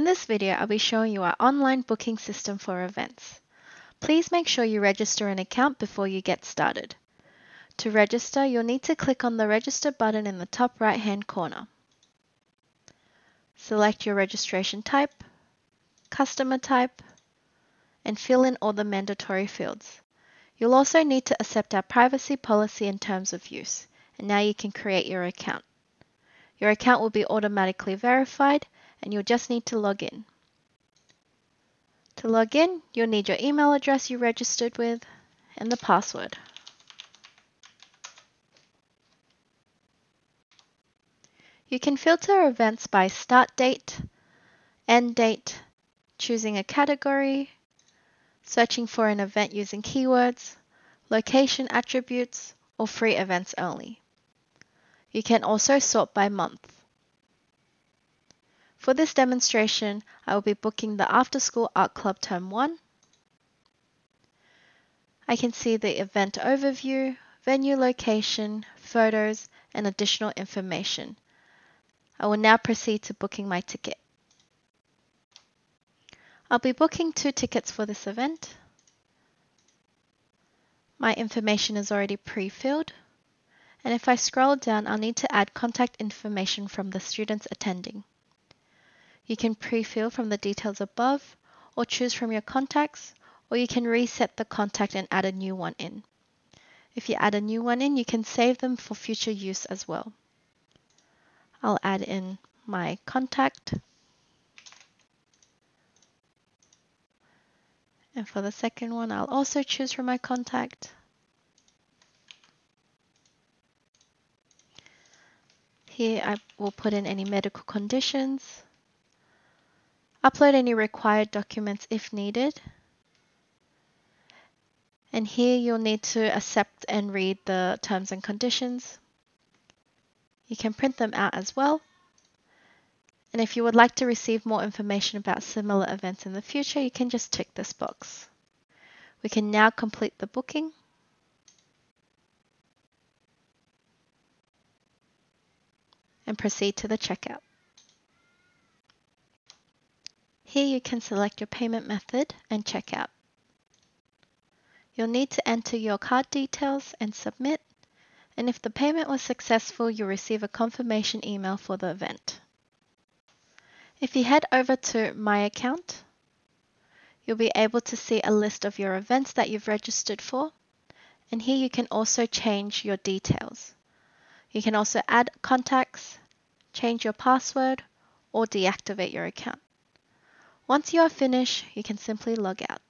In this video, I'll be showing you our online booking system for events. Please make sure you register an account before you get started. To register, you'll need to click on the register button in the top right hand corner. Select your registration type, customer type, and fill in all the mandatory fields. You'll also need to accept our privacy policy and terms of use, and now you can create your account. Your account will be automatically verified and you'll just need to log in. To log in, you'll need your email address you registered with and the password. You can filter events by start date, end date, choosing a category, searching for an event using keywords, location attributes, or free events only. You can also sort by month. For this demonstration, I will be booking the After School Art Club Term 1. I can see the event overview, venue location, photos, and additional information. I will now proceed to booking my ticket. I'll be booking two tickets for this event. My information is already pre-filled. And if I scroll down, I'll need to add contact information from the students attending. You can pre-fill from the details above or choose from your contacts or you can reset the contact and add a new one in. If you add a new one in, you can save them for future use as well. I'll add in my contact. And for the second one, I'll also choose from my contact. Here I will put in any medical conditions. Upload any required documents if needed. And here you'll need to accept and read the terms and conditions. You can print them out as well. And if you would like to receive more information about similar events in the future, you can just tick this box. We can now complete the booking. And proceed to the checkout. Here you can select your payment method and checkout. You'll need to enter your card details and submit, and if the payment was successful, you'll receive a confirmation email for the event. If you head over to My Account, you'll be able to see a list of your events that you've registered for, and here you can also change your details. You can also add contacts, change your password, or deactivate your account. Once you are finished, you can simply log out.